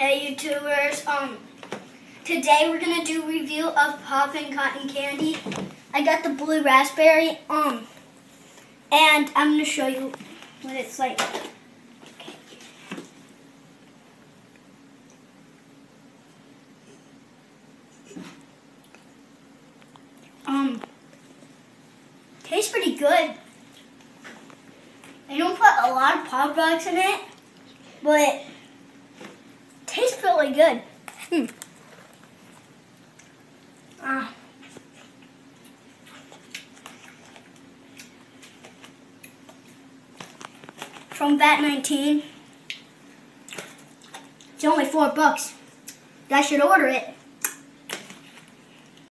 Hey YouTubers, um, today we're gonna do review of Poppin' Cotton Candy. I got the blue raspberry, um, and I'm gonna show you what it's like. Um, tastes pretty good. They don't put a lot of pop rocks in it, but really good. Hmm. Ah. From Vat19. It's only four bucks. I should order it.